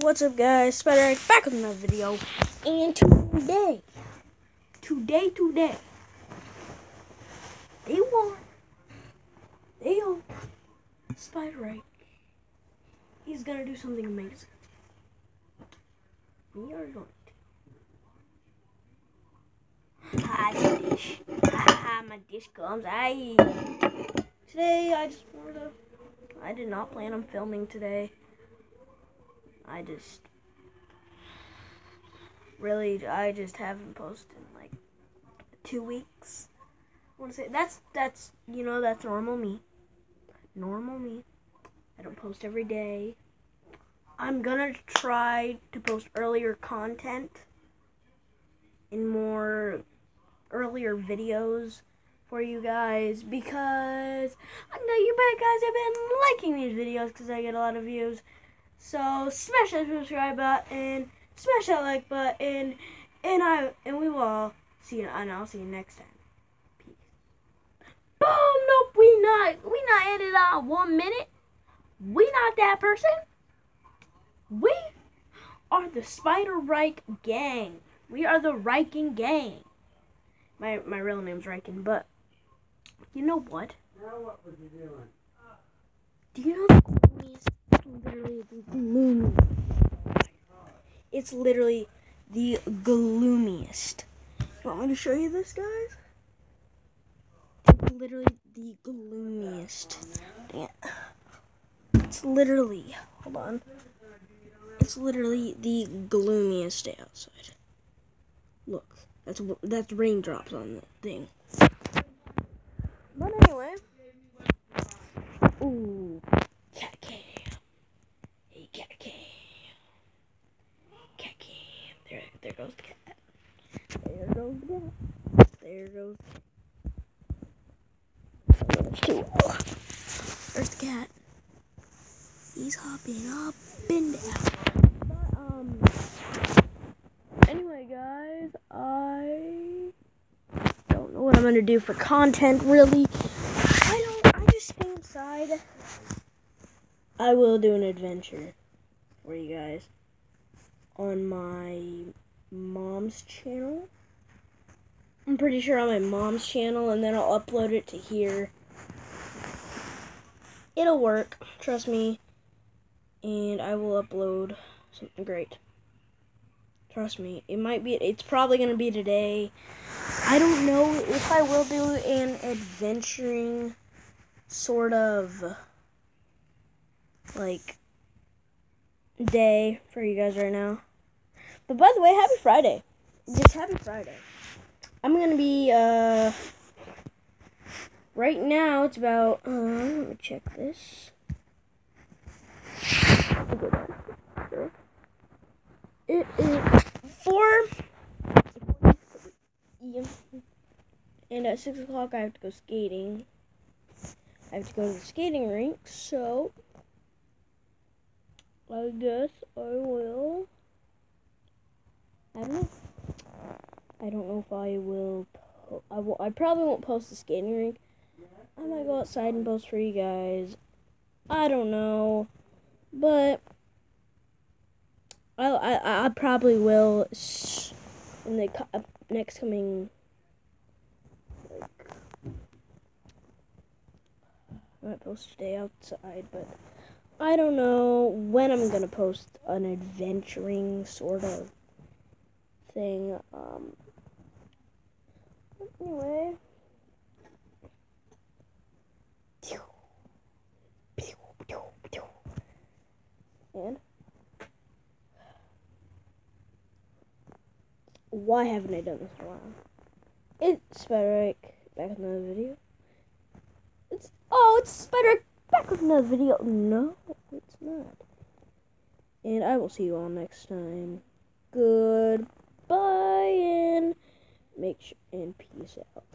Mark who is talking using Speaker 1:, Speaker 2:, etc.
Speaker 1: What's up guys, Spider back with another video, and today, today, today, they want, they own Spider He's gonna do something amazing. We are going to. Ah, dish. Ah, my dish comes. I. Today, I just wanted to. I did not plan on filming today. I just really I just haven't posted in like two weeks. I want to say that's that's you know that's normal me. Normal me. I don't post every day. I'm gonna try to post earlier content in more earlier videos for you guys because I know you guys have been liking these videos because I get a lot of views. So smash that subscribe button, smash that like button, and I and we will all see you and I'll see you next time. Peace. Boom! Nope, we not we not ended on one minute. We not that person. We are the Spider Ryk gang. We are the Reichen gang. My my real name's Reichen, but you know what?
Speaker 2: Now what was you doing?
Speaker 1: It's literally the gloomiest. You want me to show you this, guys? Literally the gloomiest. It. It's literally, hold on. It's literally the gloomiest day outside. Look, that's that's raindrops on the thing. But anyway. Ooh. There goes the cat. There goes the cat. There goes. There's the cat. He's hopping up and down. But um. Anyway, guys, I don't know what I'm gonna do for content. Really, I don't. I just stay inside. I will do an adventure for you guys on my mom's channel. I'm pretty sure on my mom's channel, and then I'll upload it to here. It'll work, trust me. And I will upload something great. Trust me, it might be, it's probably going to be today. I don't know if I will do an adventuring sort of like day for you guys right now. But by the way, happy Friday. Just happy Friday. I'm going to be, uh, right now it's about, uh, let me check this. It is 4, and at 6 o'clock I have to go skating. I have to go to the skating rink, so I guess I will I don't know. I don't know if I will. I will. I probably won't post the skating rink. I might go outside and post for you guys. I don't know, but I I I probably will in the uh, next coming. I might post today outside, but I don't know when I'm gonna post an adventuring sort of thing. Um, anyway. And why haven't I done this in a while? It's Spider back with another video. It's oh, it's Spider back with another video. No, it's not. And I will see you all next time. Good bye and make sure and peace out.